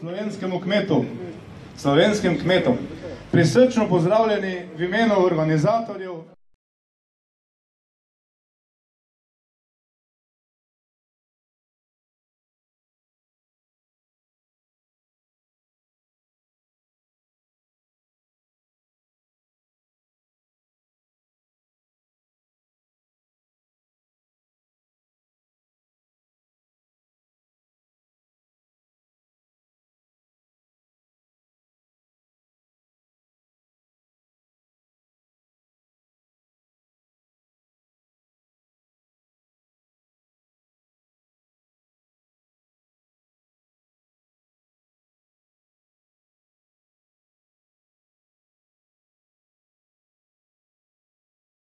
slovenskemu kmetu, slovenskim kmetom. Prisrčno pozdravljeni v imenu organizatorjev.